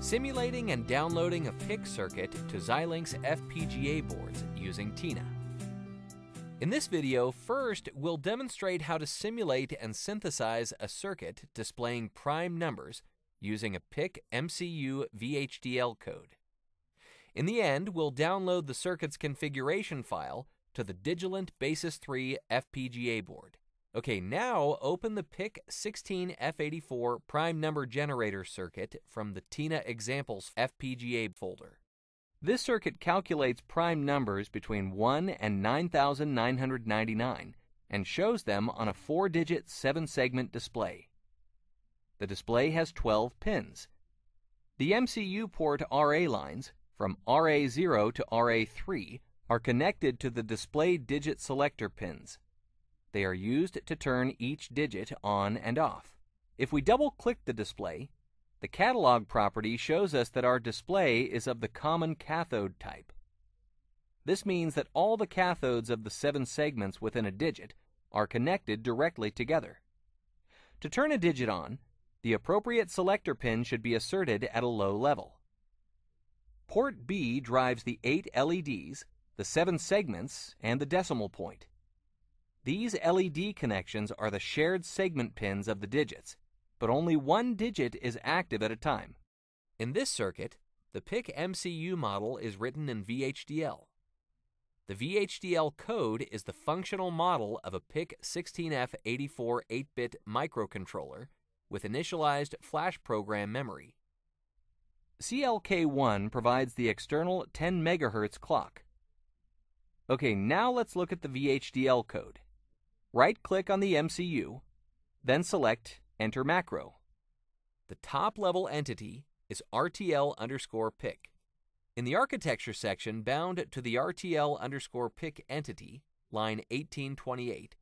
Simulating and downloading a PIC circuit to Xilinx FPGA boards using Tina. In this video, first we'll demonstrate how to simulate and synthesize a circuit displaying prime numbers using a PIC MCU VHDL code. In the end, we'll download the circuit's configuration file to the Digilent Basys 3 FPGA board. Okay, now open the PIC 16F84 prime number generator circuit from the Tina Examples FPGA folder. This circuit calculates prime numbers between 1 and 9999 and shows them on a 4-digit 7-segment display. The display has 12 pins. The MCU port RA lines from RA0 to RA3 are connected to the display digit selector pins. They are used to turn each digit on and off. If we double click the display, the catalog property shows us that our display is of the common cathode type. This means that all the cathodes of the seven segments within a digit are connected directly together. To turn a digit on, the appropriate selector pin should be asserted at a low level. Port B drives the eight LEDs, the seven segments, and the decimal point. These LED connections are the shared segment pins of the digits, but only one digit is active at a time. In this circuit, the PIC MCU model is written in VHDL. The VHDL code is the functional model of a PIC 16F84 8-bit microcontroller with initialized flash program memory. CLK1 provides the external 10 MHz clock. Okay, now let's look at the VHDL code. Right-click on the MCU, then select Enter Macro. The top-level entity is RTL underscore PIC. In the architecture section bound to the RTL underscore PIC entity, line 1828,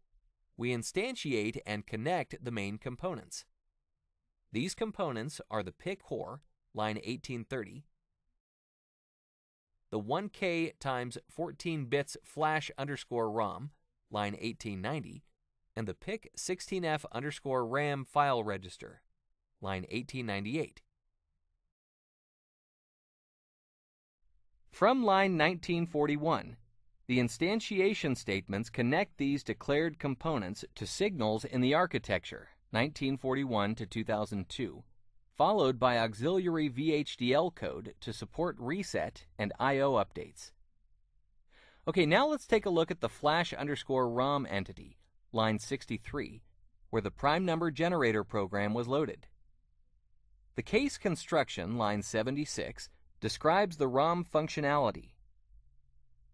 we instantiate and connect the main components. These components are the PIC core, line 1830, the 1K times 14 bits flash underscore ROM, line 1890, and the PIC 16F underscore RAM file register, line 1898. From line 1941, the instantiation statements connect these declared components to signals in the architecture, 1941 to 2002, followed by auxiliary VHDL code to support reset and I.O. updates. Okay, now let's take a look at the flash underscore ROM entity, line 63, where the prime number generator program was loaded. The case construction, line 76, describes the ROM functionality.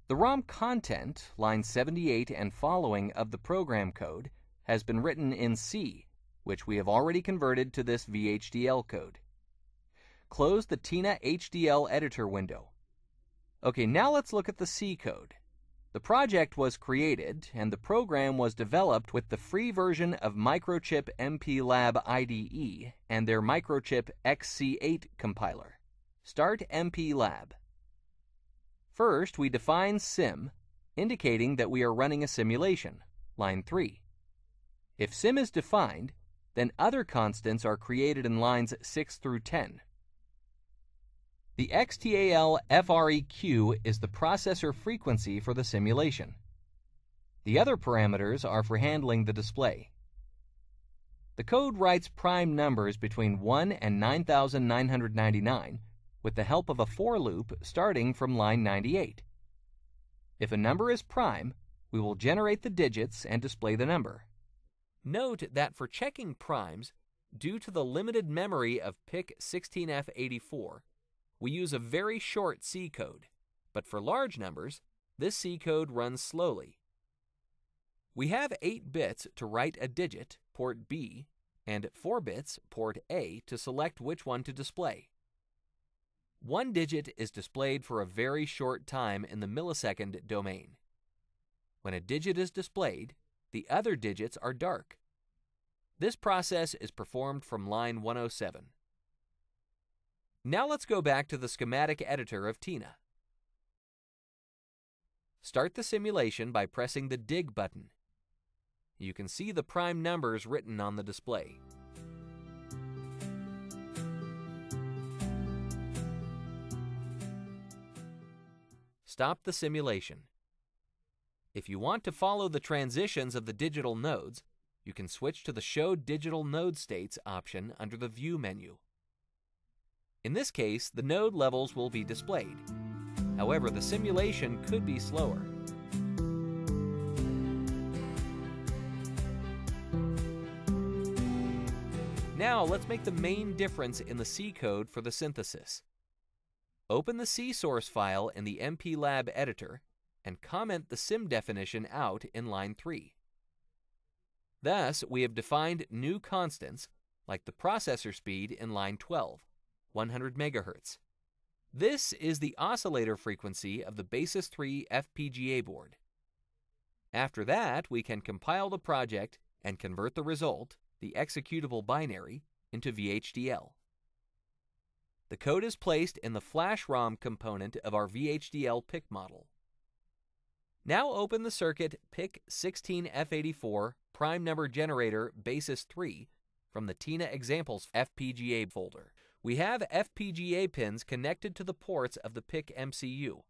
The ROM content, line 78 and following of the program code, has been written in C, which we have already converted to this VHDL code. Close the Tina HDL editor window. Okay, now let's look at the C code. The project was created and the program was developed with the free version of Microchip MPLAB IDE and their Microchip XC8 compiler. Start MPLAB. First, we define sim, indicating that we are running a simulation, line 3. If sim is defined, then other constants are created in lines 6 through 10. The XTAL FREQ is the processor frequency for the simulation. The other parameters are for handling the display. The code writes prime numbers between 1 and 9999 with the help of a for loop starting from line 98. If a number is prime, we will generate the digits and display the number. Note that for checking primes, due to the limited memory of PIC 16F84, we use a very short C code, but for large numbers, this C code runs slowly. We have 8 bits to write a digit, port B, and 4 bits, port A, to select which one to display. One digit is displayed for a very short time in the millisecond domain. When a digit is displayed, the other digits are dark. This process is performed from line 107. Now let's go back to the schematic editor of Tina. Start the simulation by pressing the Dig button. You can see the prime numbers written on the display. Stop the simulation. If you want to follow the transitions of the digital nodes, you can switch to the Show Digital Node States option under the View menu. In this case, the node levels will be displayed. However, the simulation could be slower. Now let's make the main difference in the C code for the synthesis. Open the C source file in the MPLAB editor and comment the sim definition out in line 3. Thus, we have defined new constants, like the processor speed in line 12, 100 MHz. This is the oscillator frequency of the Basys 3 FPGA board. After that, we can compile the project and convert the result, the executable binary, into VHDL. The code is placed in the flash ROM component of our VHDL PIC model. Now open the circuit PIC16F84 prime number generator Basys 3 from the TINA examples FPGA folder. We have FPGA pins connected to the ports of the PIC MCU.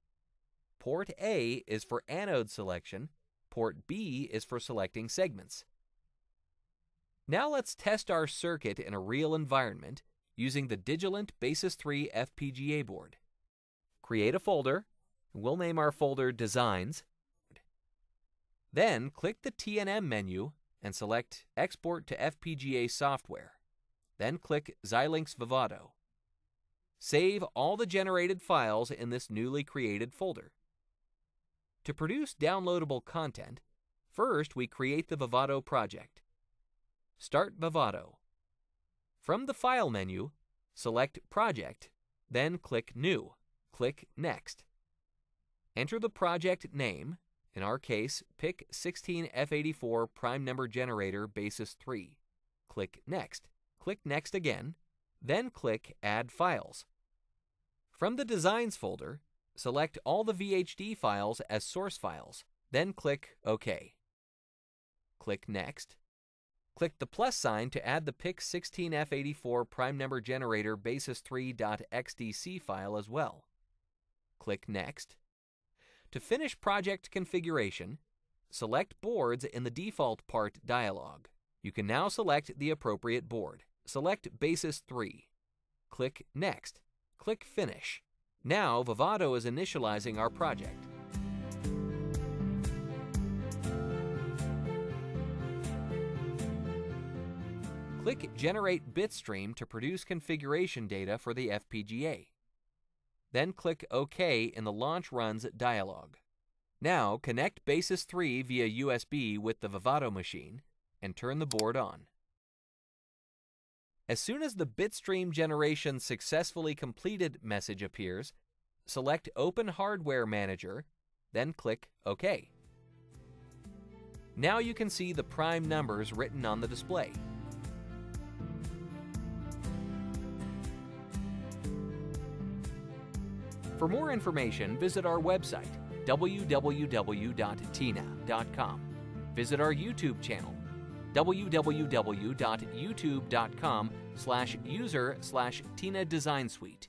Port A is for anode selection, port B is for selecting segments. Now let's test our circuit in a real environment using the Digilent Basys 3 FPGA board. Create a folder. We'll name our folder Designs then click the TNM menu and select Export to FPGA Software. Then click Xilinx Vivado. Save all the generated files in this newly created folder. To produce downloadable content, first we create the Vivado project. Start Vivado. From the File menu, select Project, then click New. Click Next. Enter the project name in our case, PIC 16F84 prime number generator Basys 3. Click Next. Click Next again, then click Add Files. From the Designs folder, select all the VHD files as source files, then click OK. Click Next. Click the plus sign to add the PIC 16F84 prime number generator Basys3.xdc file as well. Click Next to finish project configuration, select Boards in the Default Part dialog. You can now select the appropriate board. Select Basys 3. Click Next. Click Finish. Now Vivado is initializing our project. Click Generate Bitstream to produce configuration data for the FPGA. Then click OK in the Launch Runs dialog. Now connect Basys 3 via USB with the Vivado machine and turn the board on. As soon as the bitstream generation successfully completed message appears, select Open Hardware Manager, then click OK. Now you can see the prime numbers written on the display. For more information, visit our website, www.tina.com. Visit our YouTube channel, www.youtube.com slash user slash Tina Design Suite.